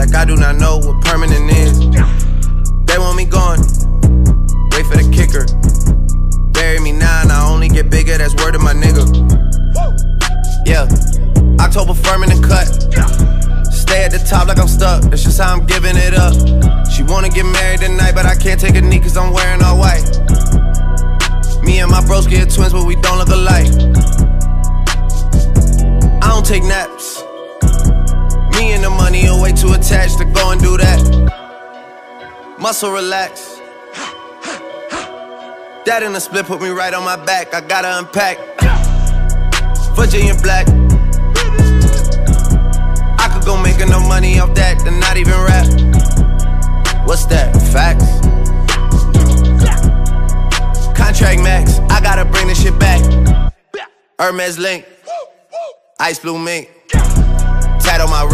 like I do not know what permanent is. They want me gone, wait for the kicker. Bury me now and I only get bigger, that's word of my nigga. Yeah, October firm in the cut. Stay at the top like I'm stuck, that's just how I'm giving it up. She wanna get married tonight, but I can't take a knee cause I'm wearing all white. Me and my bros get twins, but we don't look alike. I don't take naps. Me and the money are way too attached to go and do that. Muscle relax. That in the split put me right on my back. I gotta unpack. Virginia black. I could go make enough money off that than not even rap. What's that? Facts. Contract max. I gotta bring this shit back. Hermes link. Ice blue mink. Tat on my wrist.